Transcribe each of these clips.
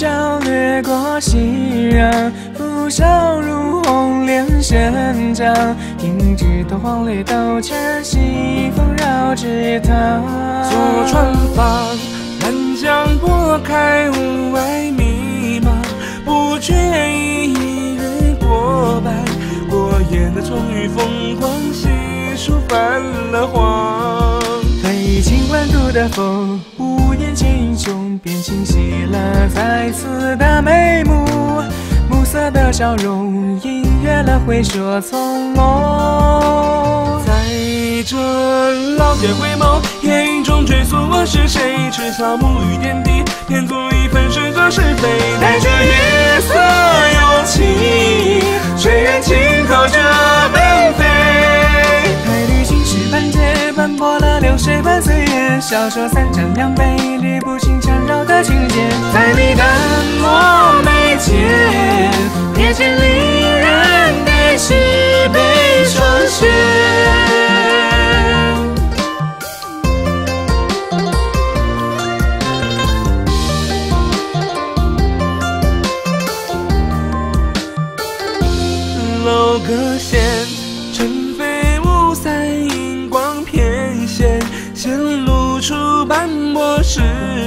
角掠过熙攘，浮生如红莲生长。停止的黄泪都成西风绕枝塘。坐船帆，南江拨开雾霭迷茫，不觉已一日过半。过眼的春雨风光，细数泛了黄。北京万渡的风，屋檐轻重便清晰了再次的眉目。暮色的笑容，隐约了回说从容。在这老街回眸，夜影中追溯我是谁，痴笑沐雨点滴，便足以粉饰这是非。带着月色勇气，谁人轻靠着小。说三盏两杯，捋不清缠绕的情节。在你淡漠眉间，瞥见离人的喜悲霜雪。楼阁闲，处斑驳世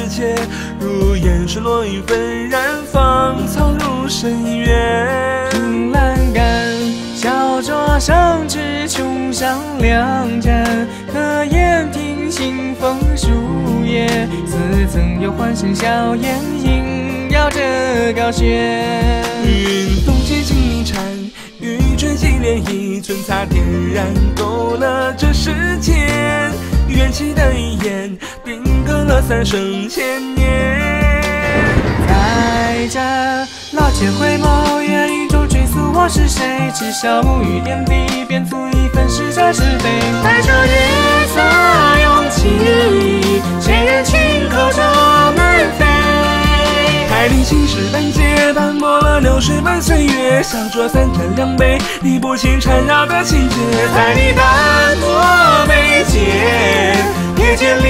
界。如烟水落英纷然，芳草入深渊。凭栏杆，小桌上置琼觞两盏，可言听清风树叶，似曾有欢声笑颜萦绕着高轩。云动接近泥禅，雨坠起涟漪，尊擦点燃，勾勒这世间。缘起的一眼，定格了三生千年。在这老街回眸，夜影中追溯我是谁，至少沐雨点滴，便足以粉饰这是非。带着月色勇气，谁人轻叩着门扉？台里青石板街，斑驳了流水般岁月。小酌三盏两杯，理不清缠绕的情节。在你淡漠眉间，瞥见离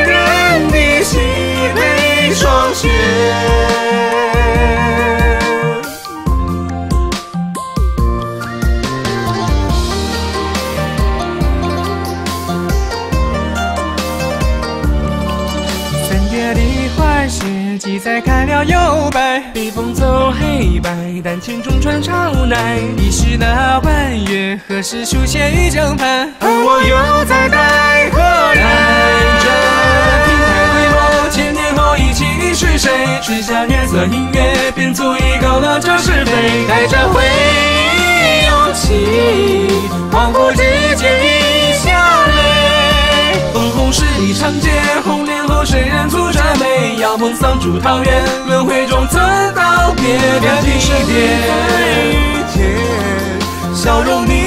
人的喜悲霜雪。花雪，记载开了又败。北风走黑白，丹青中穿朝奈。你是那弯月，何时书写于江畔？而我又在待何人？亭台回眸，千年后忆起是谁？水下月色隐约，便足以勾勒这是非。带着回红莲后谁人蹙着眉？遥梦桑竹桃源，轮回中曾道别。两情是别遇见，笑容你